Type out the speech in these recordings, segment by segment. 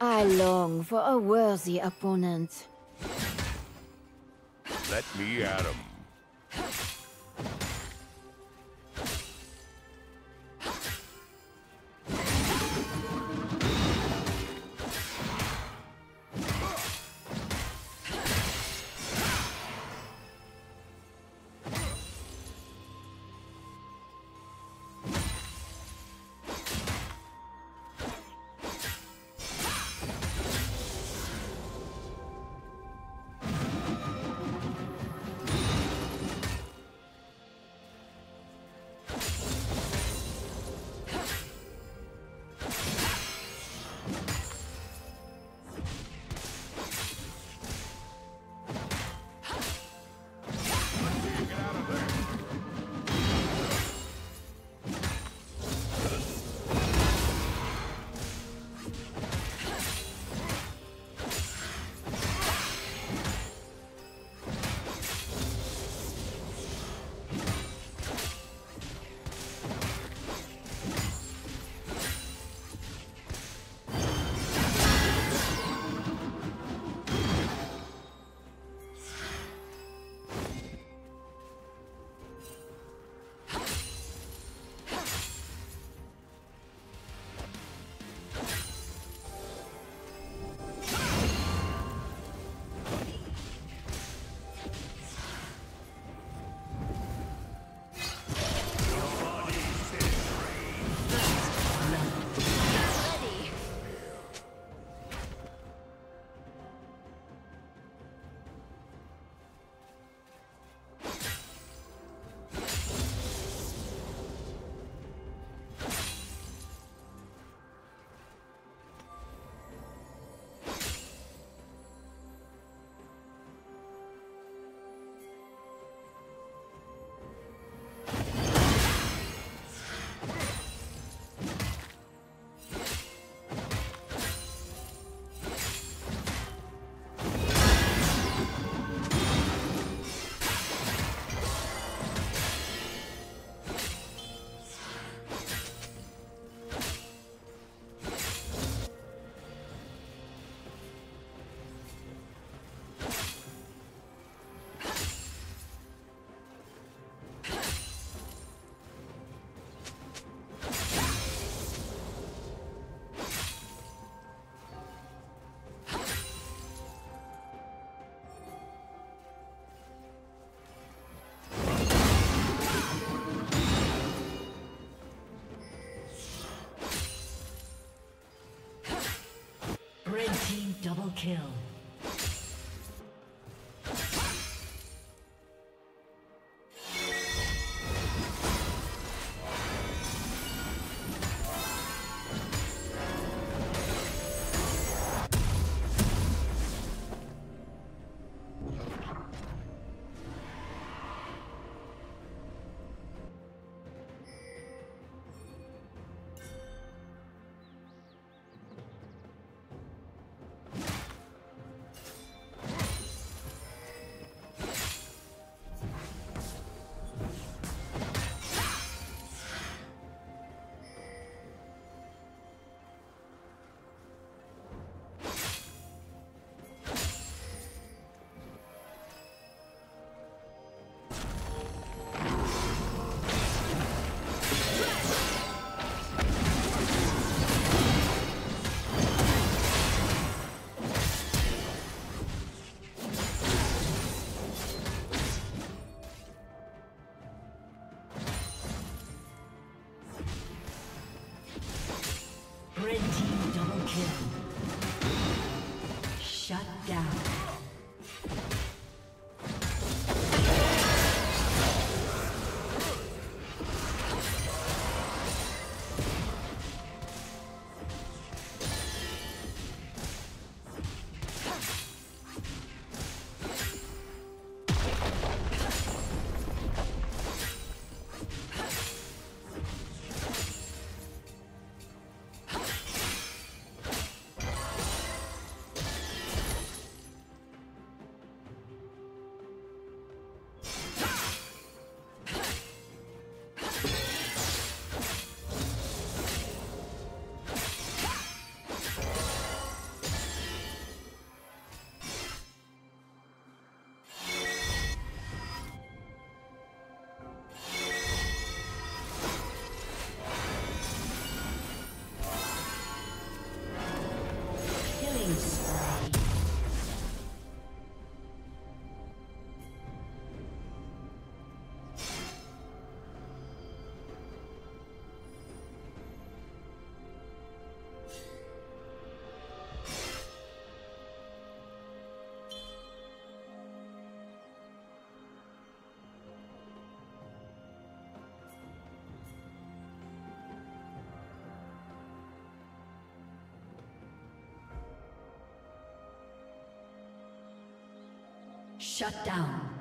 I long for a worthy opponent. Let me at him. Kill. Shut down.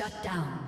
Shut down.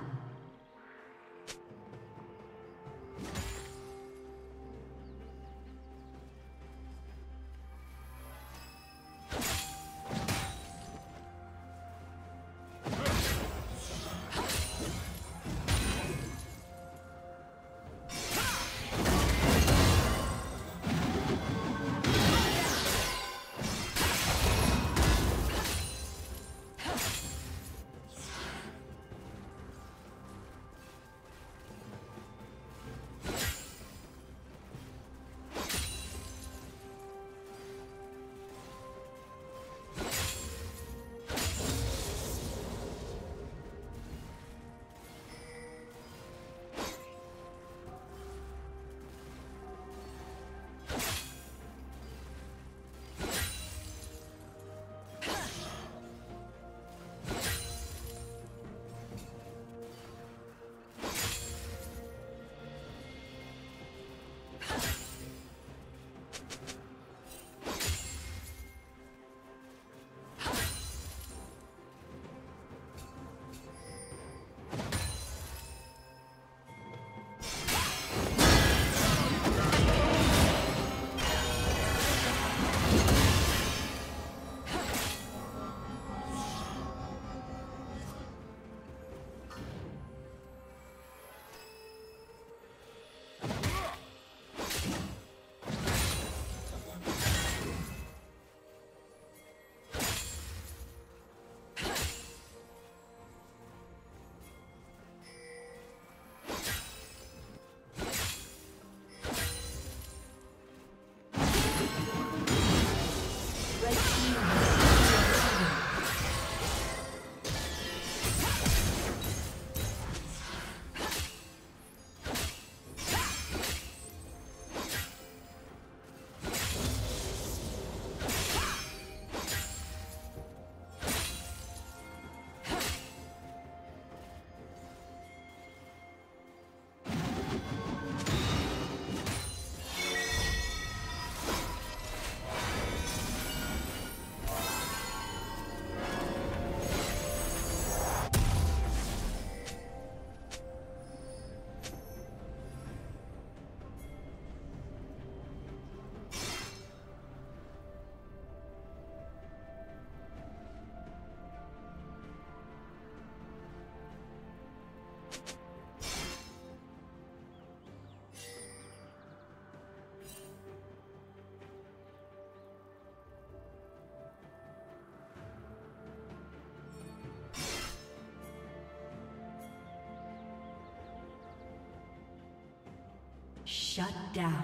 Shut down.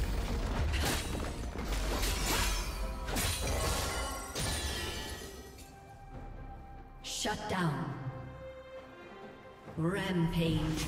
Shut down. Rampage.